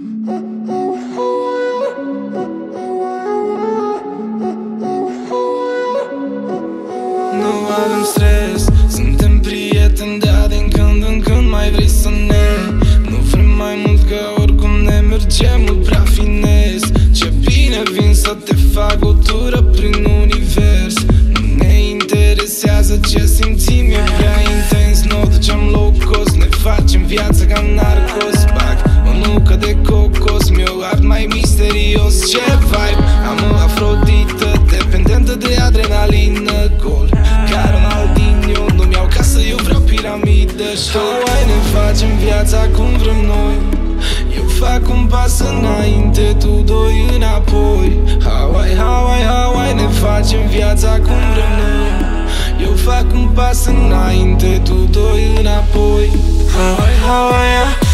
Nu avem stres Suntem prieteni de din când în când mai vrei să ne Nu vrem mai mult că oricum ne merge mult prea finez. Ce bine vin să te fac o tură prin univers. Nu ne interesează ce simțim e prea intens. Nu o ducem low cost Ne facem viața ca narcos piramidă Hai ne facem viața cum vrem noi. Eu fac un pas înainte Tu doi înapoi. Hawaii, Hawaii, Hawaii Ne facem viața cum vrem noi. Eu fac un pas înainte Tu doi înapoi. Hawaii, Hawaii, ha, Hawaii,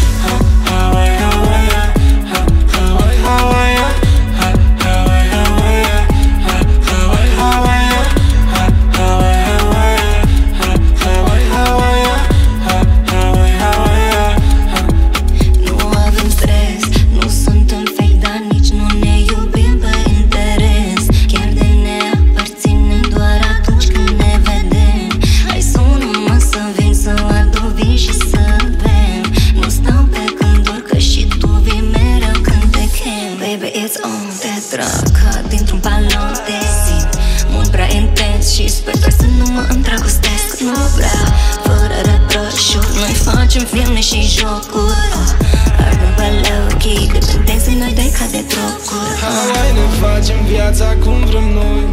și sper doar să nu mă îndrăgostesc. Nu vreau, fără reproșuri Noi facem filme și jocuri. Ardem pe low-key, dependenți în de ca de droguri Hai ne facem viața cum vrem noi.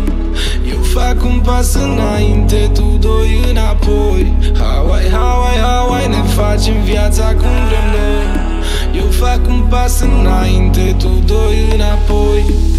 Eu fac un pas înainte, tu doi înapoi. Hawaii, Hawaii, Hawaii Ne facem viața cum vrem noi. Eu fac un pas înainte, tu doi înapoi. Hawaii, Hawaii,